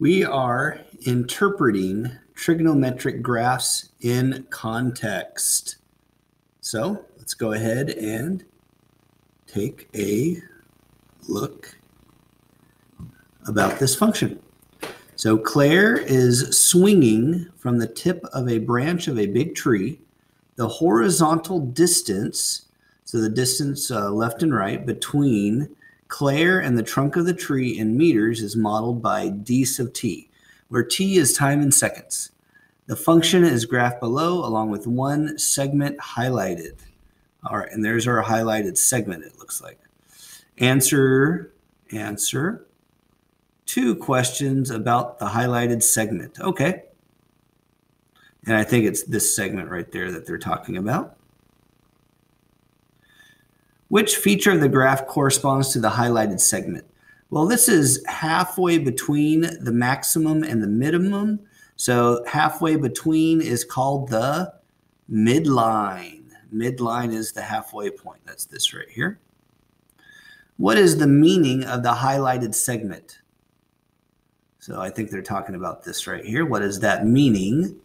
We are interpreting trigonometric graphs in context. So let's go ahead and take a look about this function. So Claire is swinging from the tip of a branch of a big tree. The horizontal distance, so the distance uh, left and right between Claire and the trunk of the tree in meters is modeled by d sub t, where t is time in seconds. The function is graphed below along with one segment highlighted. All right, and there's our highlighted segment, it looks like. Answer, answer two questions about the highlighted segment. Okay. And I think it's this segment right there that they're talking about. Which feature of the graph corresponds to the highlighted segment? Well, this is halfway between the maximum and the minimum. So halfway between is called the midline. Midline is the halfway point. That's this right here. What is the meaning of the highlighted segment? So I think they're talking about this right here. What is that meaning?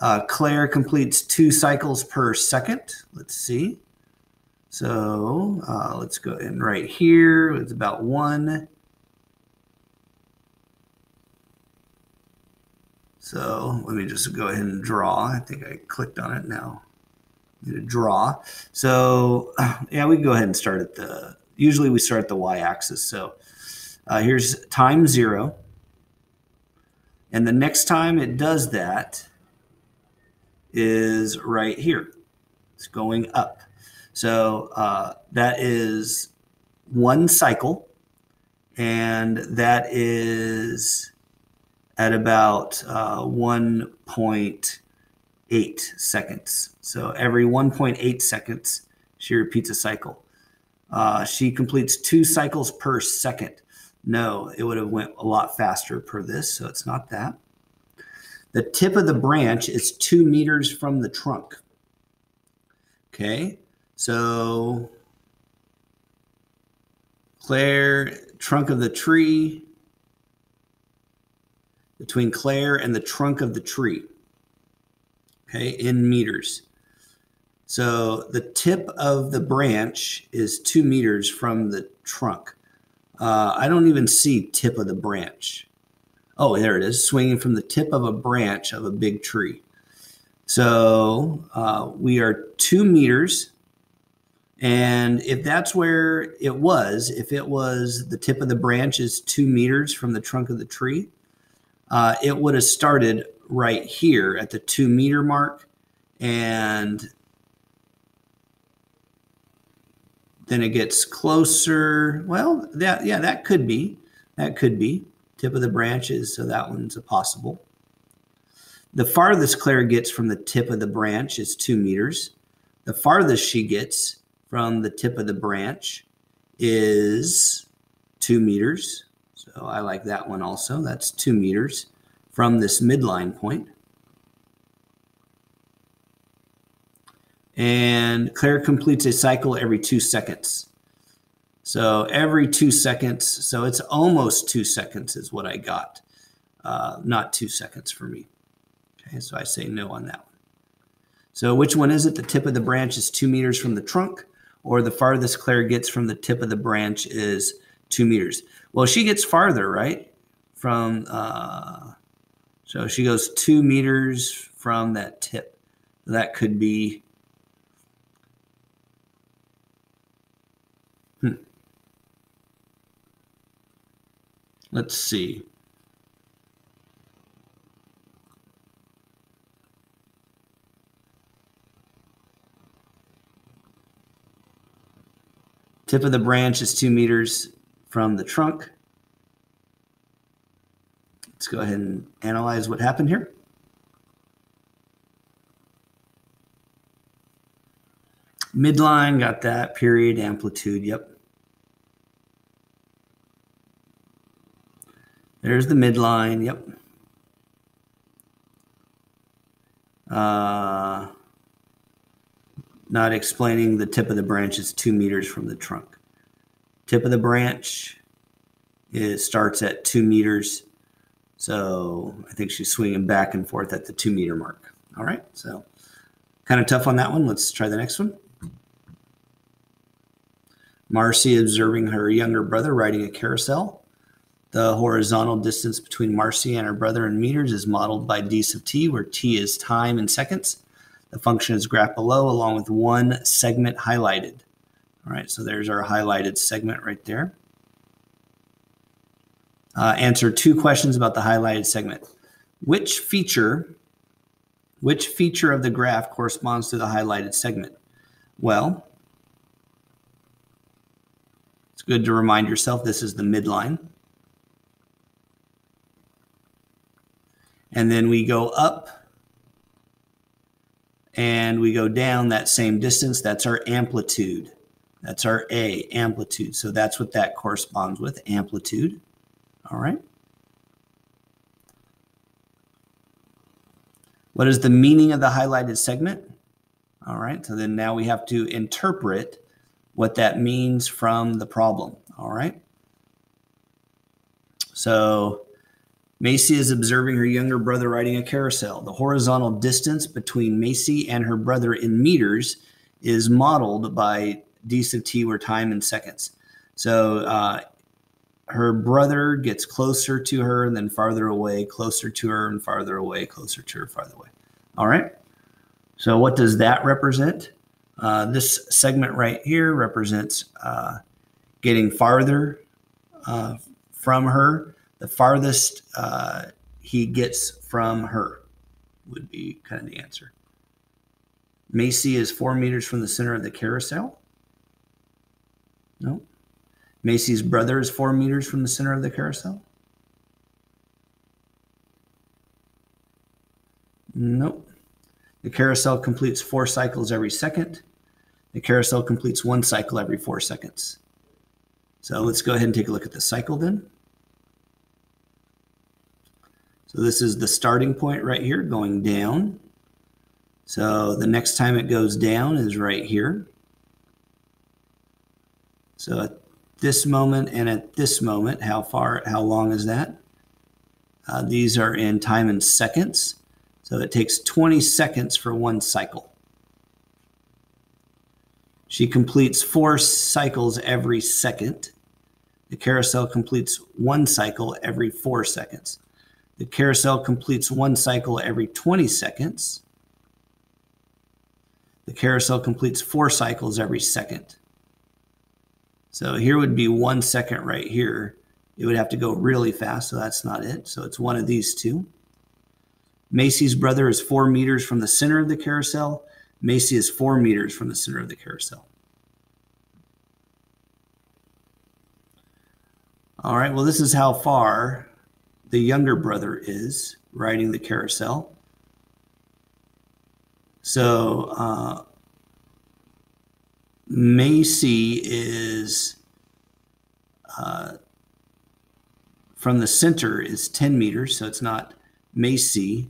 Uh, Claire completes two cycles per second. Let's see. So uh, let's go in right here. It's about one. So let me just go ahead and draw. I think I clicked on it now. Draw. So yeah, we can go ahead and start at the, usually we start at the y-axis. So uh, here's time zero. And the next time it does that is right here. It's going up. So uh, that is one cycle, and that is at about uh, 1.8 seconds. So every 1.8 seconds, she repeats a cycle. Uh, she completes two cycles per second. No, it would have went a lot faster per this, so it's not that. The tip of the branch is two meters from the trunk. Okay, so Claire, trunk of the tree, between Claire and the trunk of the tree. Okay, in meters. So the tip of the branch is two meters from the trunk. Uh, I don't even see tip of the branch. Oh, there it is, swinging from the tip of a branch of a big tree. So uh, we are two meters. And if that's where it was, if it was the tip of the branch is two meters from the trunk of the tree, uh, it would have started right here at the two meter mark. And then it gets closer. Well, that yeah, that could be. That could be tip of the branches, so that one's a possible. The farthest Claire gets from the tip of the branch is two meters. The farthest she gets from the tip of the branch is two meters. So I like that one also. That's two meters from this midline point. And Claire completes a cycle every two seconds. So every two seconds, so it's almost two seconds is what I got. Uh, not two seconds for me. Okay, so I say no on that one. So which one is it? The tip of the branch is two meters from the trunk, or the farthest Claire gets from the tip of the branch is two meters. Well, she gets farther, right? From, uh, so she goes two meters from that tip. That could be Hmm. Let's see. Tip of the branch is two meters from the trunk. Let's go ahead and analyze what happened here. Midline, got that. Period, amplitude, yep. There's the midline. Yep. Uh, not explaining the tip of the branch is two meters from the trunk. Tip of the branch it starts at two meters. So I think she's swinging back and forth at the two meter mark. All right, so kind of tough on that one. Let's try the next one. Marcy observing her younger brother riding a carousel. The horizontal distance between Marcy and her brother in meters is modeled by d sub t, where t is time in seconds. The function is graphed below along with one segment highlighted. All right, so there's our highlighted segment right there. Uh, answer two questions about the highlighted segment. Which feature, which feature of the graph corresponds to the highlighted segment? Well, it's good to remind yourself this is the midline. And then we go up and we go down that same distance. That's our amplitude. That's our A, amplitude. So that's what that corresponds with, amplitude. All right. What is the meaning of the highlighted segment? All right, so then now we have to interpret what that means from the problem. All right. So Macy is observing her younger brother riding a carousel. The horizontal distance between Macy and her brother in meters is modeled by d sub t, where time in seconds. So uh, her brother gets closer to her and then farther away, closer to her and farther away, closer to her, farther away. All right. So what does that represent? Uh, this segment right here represents uh, getting farther uh, from her the farthest uh, he gets from her would be kind of the answer. Macy is four meters from the center of the carousel. No. Macy's brother is four meters from the center of the carousel. Nope. The carousel completes four cycles every second. The carousel completes one cycle every four seconds. So let's go ahead and take a look at the cycle then. So this is the starting point right here going down. So the next time it goes down is right here. So at this moment and at this moment, how far, how long is that? Uh, these are in time in seconds. So it takes 20 seconds for one cycle. She completes four cycles every second. The carousel completes one cycle every four seconds. The carousel completes one cycle every 20 seconds. The carousel completes four cycles every second. So here would be one second right here. It would have to go really fast, so that's not it. So it's one of these two. Macy's brother is four meters from the center of the carousel. Macy is four meters from the center of the carousel. All right, well, this is how far the younger brother is riding the carousel. So uh, Macy is uh, from the center is 10 meters, so it's not Macy.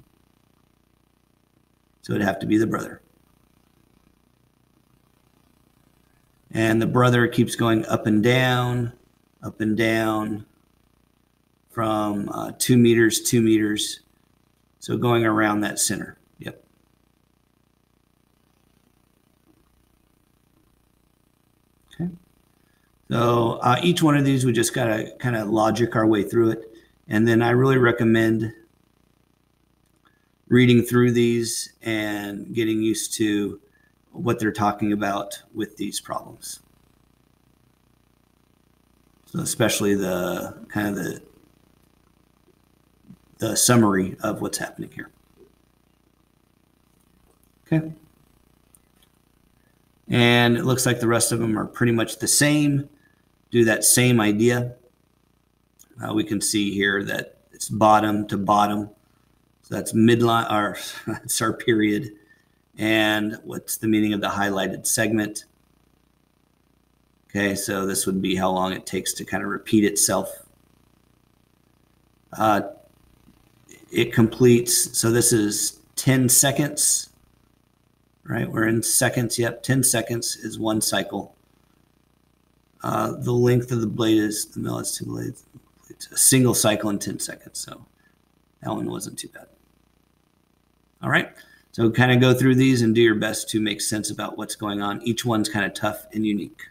So it'd have to be the brother. And the brother keeps going up and down, up and down, from uh, two meters, two meters. So going around that center. Yep. Okay. So uh, each one of these, we just got to kind of logic our way through it. And then I really recommend reading through these and getting used to what they're talking about with these problems. So especially the kind of the the summary of what's happening here. Okay. And it looks like the rest of them are pretty much the same. Do that same idea. Uh, we can see here that it's bottom to bottom. So that's midline, or that's our period. And what's the meaning of the highlighted segment? Okay, so this would be how long it takes to kind of repeat itself. Uh, it completes, so this is 10 seconds, right? We're in seconds. Yep, 10 seconds is one cycle. Uh, the length of the blade is the mill has two blades. complete a single cycle in 10 seconds. So that one wasn't too bad. All right. So kind of go through these and do your best to make sense about what's going on. Each one's kind of tough and unique.